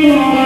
Yeah.